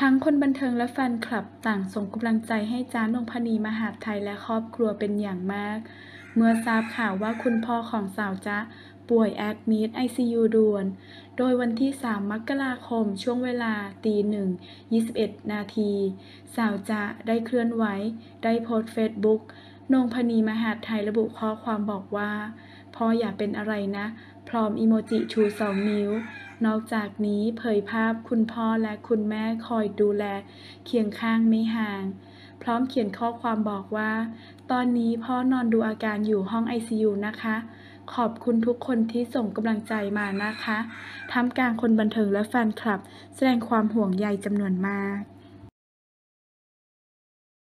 ทั้งคนบันเทิงและแฟนคลับต่างส่งกำลังใจให้จ้านงพนีมหาดไทยและครอบครัวเป็นอย่างมาก เมื่อทราบข่าวว่าคุณพ่อของสาวจ๊ะป่วยแอดมิด ICU ด่วน โดยวันที่ 3 มกราคมช่วงเวลาตีหนึ่ง21 นาที สาวจ๊ะได้เคลื่อนไหว ได้โพสเฟซบุ๊กนงพนีมหาดไทยระบุข้อความบอกว่า พ่ออย่าเป็นอะไรนะ พร้อมอีโมจิชูสองนิ้ว นอกจากนี้เผยภาพคุณพ่อและคุณแม่คอยดูแล เคียงข้างไม่ห่าง พร้อมเขียนข้อความบอกว่า ตอนนี้พ่อนอนดูอาการอยู่ห้อง ICU นะคะ ขอบคุณทุกคนที่ส่งกำลังใจมานะคะท่ามกลางคนบันเทิงและแฟนคลับ แสดงความห่วงใยจำนวนมาก